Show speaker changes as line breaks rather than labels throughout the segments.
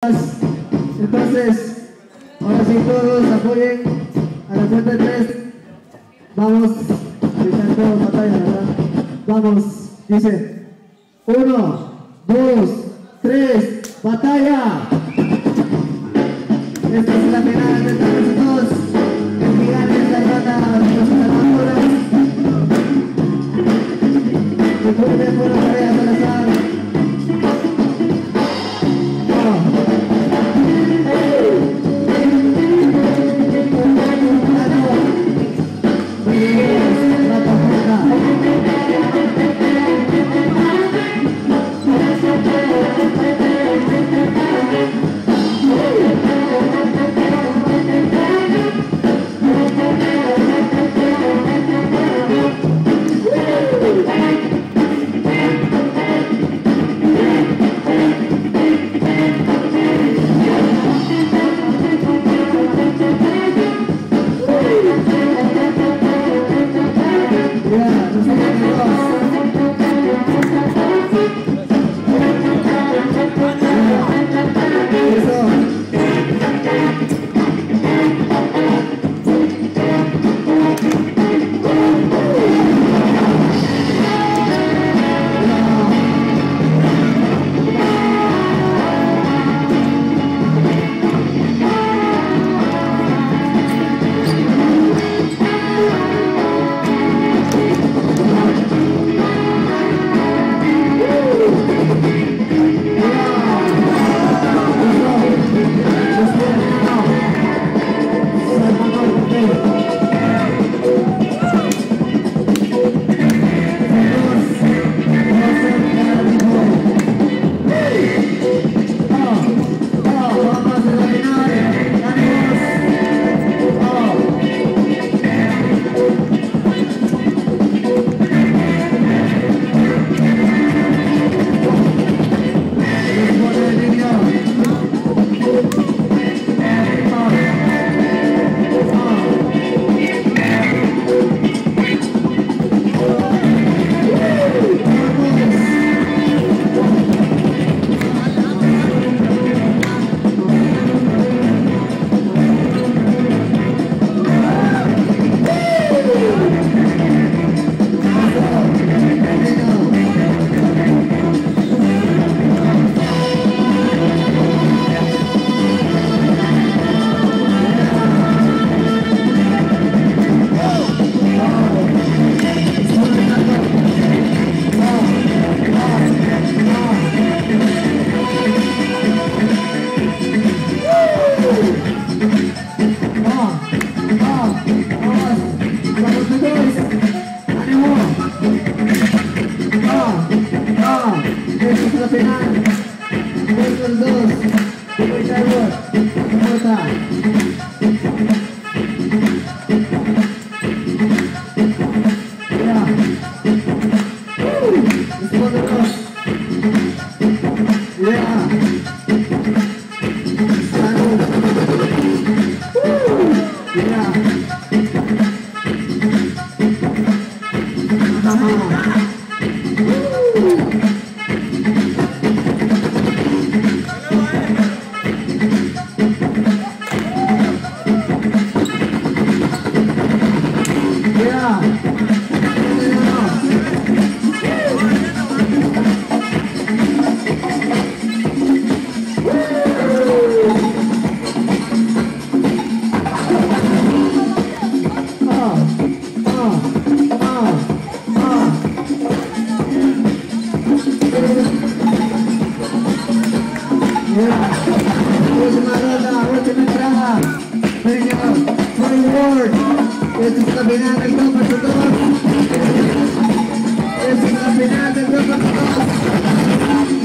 Entonces, ahora sí todos apoyen a la cuenta de tres. Vamos, ahorita todos batalla, ¿verdad? Vamos, dice, uno, dos, tres, batalla. Esta es la final de todos. time. Última ronda, última entrada. Venga, forward. Esta es la final del 2 vs 2. Esta es la final del 2 vs 2.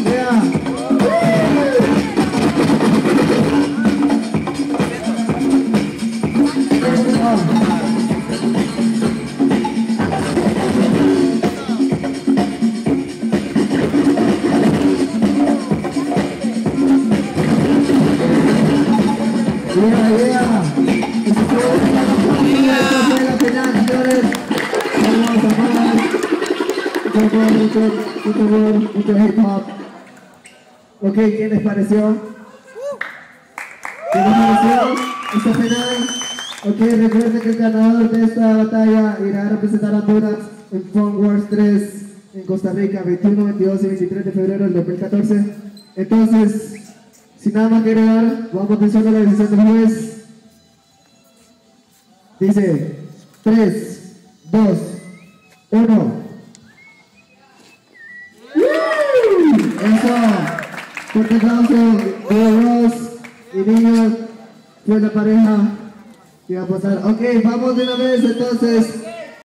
Yeah. Yeah, yeah. Mucho hip hop. Ok, ¿qué les pareció? finalización, esta final. Ok, recuerden que el ganador de esta batalla irá a representar a Honduras en Fun Wars 3 en Costa Rica, 21, 22 y 23 de febrero del 2014. Entonces, sin nada más que agregar, vamos a la decisión del juez. Dice 3, 2, 1. Eso. Fuerte aplauso. Ross y niños fue la pareja que iba a pasar. Ok, vamos de una vez entonces